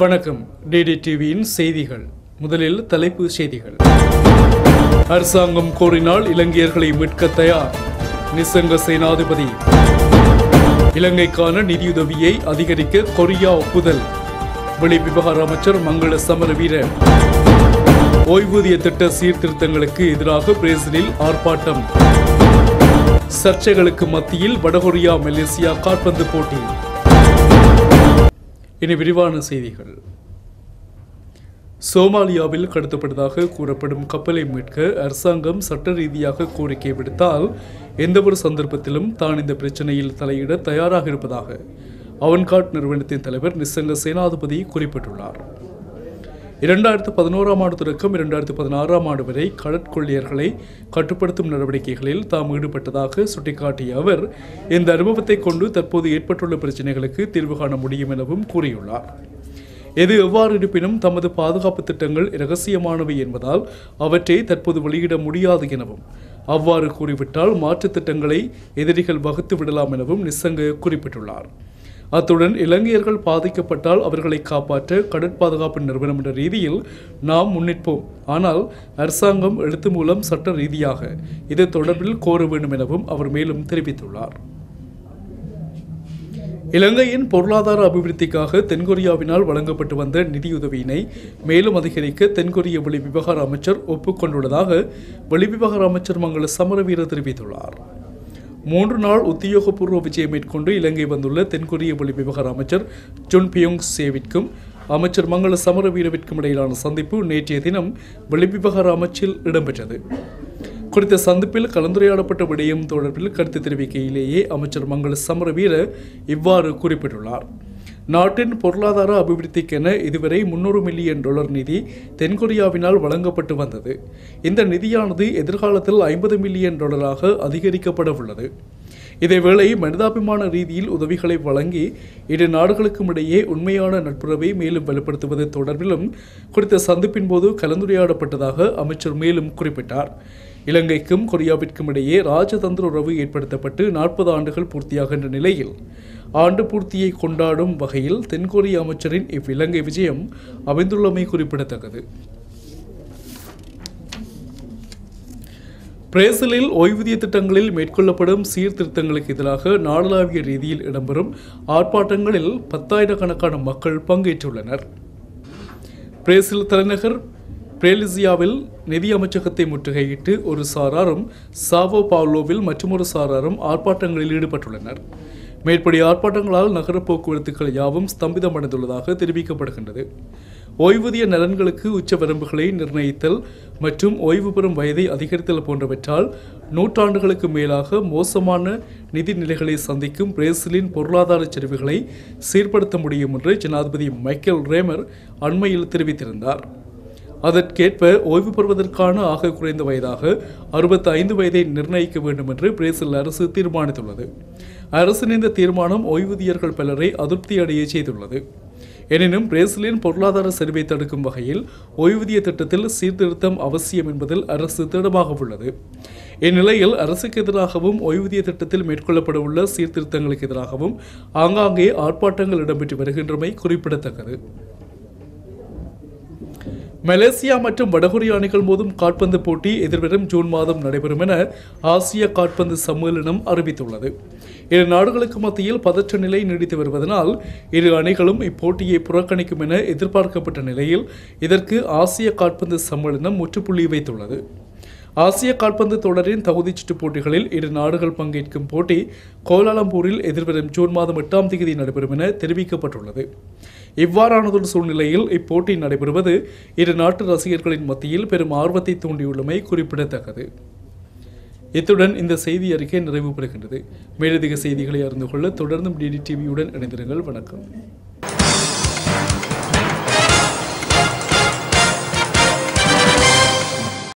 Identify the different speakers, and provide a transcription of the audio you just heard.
Speaker 1: வணக்கம் டிடி டிவியின் செய்திகள் முதலில் தலைப்பு செய்திகள் அரசாங்கம் கோரினால் இலங்கையர்களை மீட்க தயார் நிசங்க சேனாதிபதி இலங்கைக்கான நிதியுதவியை அதிகரிக்க கொரியா ஒப்புதல் விவகார அமைச்சர் மங்கள சமர வீரர் ஓய்வூதிய திட்ட சீர்திருத்தங்களுக்கு எதிராக பிரேசிலில் ஆர்ப்பாட்டம் சர்ச்சைகளுக்கு மத்தியில் வடகொரியா மலேசியா காற்பந்து போட்டி இனி விரிவான செய்திகள் சோமாலியாவில் கடத்தப்பட்டதாக கூறப்படும் கப்பலை மீட்க அரசாங்கம் சட்ட ரீதியாக கோரிக்கை விடுத்தால் எந்தவொரு சந்தர்ப்பத்திலும் தான் இந்த பிரச்சனையில் தலையிட தயாராக இருப்பதாக அவன்காட் நிறுவனத்தின் தலைவர் நிசங்க சேனாதிபதி குறிப்பிட்டுள்ளார் இரண்டாயிரத்து பதினோராம் ஆண்டு தொடக்கம் இரண்டாயிரத்து பதினாறாம் ஆண்டு வரை கடற்கொள்ளியர்களை கட்டுப்படுத்தும் நடவடிக்கைகளில் தாம் ஈடுபட்டதாக சுட்டிக்காட்டிய அவர் இந்த அனுபவத்தை கொண்டு தற்போது ஏற்பட்டுள்ள பிரச்சினைகளுக்கு தீர்வு காண முடியும் எனவும் கூறியுள்ளார் எது எவ்வாறு இருப்பினும் தமது பாதுகாப்பு திட்டங்கள் இரகசியமானவை என்பதால் அவற்றை தற்போது வெளியிட முடியாது எனவும் அவ்வாறு கூறிவிட்டால் மாற்றுத் திட்டங்களை எதிரிகள் வகுத்து விடலாம் எனவும் நிசங்க குறிப்பிட்டுள்ளார் அத்துடன் இலங்கையர்கள் பாதிக்கப்பட்டால் அவர்களை காப்பாற்ற கடற்பாதுகாப்பு நிறுவனம் என்ற ரீதியில் நாம் முன்னிற்போம் ஆனால் அரசாங்கம் எழுத்து மூலம் சட்ட ரீதியாக இது தொடர்பில் கோர வேண்டும் எனவும் அவர் மேலும் தெரிவித்துள்ளார் இலங்கையின் பொருளாதார அபிவிருத்திக்காக தென்கொரியாவினால் வழங்கப்பட்டு வந்த நிதியுதவியினை மேலும் அதிகரிக்க தென்கொரிய வெளிவிவகார அமைச்சர் ஒப்புக்கொண்டுள்ளதாக வெளிவிவகார அமைச்சர் மங்கள சமரவீர தெரிவித்துள்ளார் மூன்று நாள் உத்தியோகபூர்வ விஜயம் மேற்கொண்டு இலங்கை வந்துள்ள தென்கொரிய ஒளி விவகார அமைச்சர் ஜொன் பியோங் சேவிற்கும் அமைச்சர் மங்கள சமரவீரவிற்கும் இடையிலான சந்திப்பு நேற்றைய தினம் வெளிவிவகார அமைச்சில் இடம்பெற்றது குறித்த சந்திப்பில் கலந்துரையாடப்பட்ட விடயம் தொடர்பில் கருத்து தெரிவிக்கையிலேயே அமைச்சர் மங்கள சமரவீர இவ்வாறு குறிப்பிட்டுள்ளார் நாட்டின் பொருளாதார அபிவிருத்திக்கென இதுவரை முன்னூறு மில்லியன் டாலர் நிதி தென்கொரியாவினால் வழங்கப்பட்டு வந்தது இந்த நிதியானது எதிர்காலத்தில் ஐம்பது மில்லியன் டாலராக அதிகரிக்கப்பட உள்ளது இதேவேளை மனிதாபிமான ரீதியில் உதவிகளை வழங்கி இரு நாடுகளுக்கும் இடையே உண்மையான நட்புறவை மேலும் வலுப்படுத்துவது தொடர்பிலும் குறித்த சந்திப்பின் போது கலந்துரையாடப்பட்டதாக அமைச்சர் மேலும் குறிப்பிட்டார் இலங்கைக்கும் கொரியாவிற்கும் இடையே ராஜதந்திர உறவு ஏற்படுத்தப்பட்டு நாற்பது ஆண்டுகள் பூர்த்தியாகின்ற நிலையில் ஆண்டு பூர்த்தியை கொண்டாடும் வகையில் தென்கொரிய அமைச்சரின் இவ் இலங்கை விஜயம் அமைந்துள்ளமை குறிப்பிடத்தக்கது பிரேசிலில் ஓய்வூதிய திட்டங்களில் மேற்கொள்ளப்படும் சீர்திருத்தங்களுக்கு எதிராக நாடளாவிய ரீதியில் இடம்பெறும் ஆர்ப்பாட்டங்களில் பத்தாயிரக்கணக்கான மக்கள் பங்கேற்றுள்ளனர் பிரேசில் தலைநகர் பிரேலிசியாவில் நிதி அமைச்சகத்தை முற்றுகையிட்டு ஒரு சாராரும் சாவோ பாவ்லோவில் மற்றொரு சாராரும் ஆர்ப்பாட்டங்களில் ஈடுபட்டுள்ளனர் மேற்படி ஆர்ப்பாட்டங்களால் நகர போக்குவரத்துக்கள் யாவும் ஸ்தம்பிதமடைந்துள்ளதாக தெரிவிக்கப்படுகின்றது ஓய்வூதிய நலன்களுக்கு உச்ச வரம்புகளை நிர்ணயித்தல் மற்றும் ஓய்வு பெறும் வயதை அதிகரித்தல் போன்றவற்றால் நூற்றாண்டுகளுக்கு மேலாக மோசமான நிதி நிலைகளை சந்திக்கும் பிரேசிலின் பொருளாதார சரிவுகளை சீர்படுத்த முடியும் என்று ஜனாதிபதி மைக்கேல் ரேமர் அண்மையில் தெரிவித்திருந்தார் அதற்கேற்ப ஓய்வு பெறுவதற்கான ஆக குறைந்த வயதாக அறுபத்தி ஐந்து வயதை நிர்ணயிக்க வேண்டும் என்று பிரேசில் அரசு தீர்மானித்துள்ளது அரசின் இந்த தீர்மானம் ஓய்வூதியர்கள் பலரை அதிருப்தி அடைய செய்துள்ளது எனினும் பிரேசிலின் பொருளாதார சரிவை தடுக்கும் வகையில் ஓய்வூதிய திட்டத்தில் சீர்திருத்தம் அவசியம் என்பதில் அரசு திடமாக உள்ளது இந்நிலையில் அரசுக்கு எதிராகவும் ஓய்வூதிய திட்டத்தில் மேற்கொள்ளப்பட உள்ள சீர்திருத்தங்களுக்கு எதிராகவும் ஆங்காங்கே ஆர்ப்பாட்டங்கள் இடம்பெற்று வருகின்றமை குறிப்பிடத்தக்கது மலேசியா மற்றும் வடகொரிய அணிகள் மோதும் காட்பந்து போட்டி எதிர்வரும் ஜூன் மாதம் நடைபெறும் என ஆசிய காட்பந்து சம்மேளனம் அறிவித்துள்ளது இரு நாடுகளுக்கு மத்தியில் பதற்ற நிலை நீடித்து வருவதனால் இரு அணிகளும் இப்போட்டியை புறக்கணிக்கும் என எதிர்பார்க்கப்பட்ட நிலையில் இதற்கு ஆசிய காட்பந்து சம்மேளனம் முற்றுப்புள்ளி வைத்துள்ளது ஆசிய கால்பந்து தொடரின் தகுதிச் சுற்று போட்டிகளில் இரு நாடுகள் பங்கேற்கும் போட்டி கோலாலம்பூரில் எதிர்வரும் ஜூன் மாதம் எட்டாம் தேதி நடைபெறும் என தெரிவிக்கப்பட்டுள்ளது இவ்வாறானதொரு சூழ்நிலையில் இப்போட்டி நடைபெறுவது இரு நாட்டு ரசிகர்களின் மத்தியில் பெரும் ஆர்வத்தை தூண்டியுள்ளமை குறிப்பிடத்தக்கது இத்துடன் இந்த செய்தி அறிக்கை நிறைவு பெறுகின்றது மேலதிக செய்திகளை அறிந்து கொள்ள தொடர்ந்தும் டிடி டிவியுடன் இணைந்திருங்கள் வணக்கம்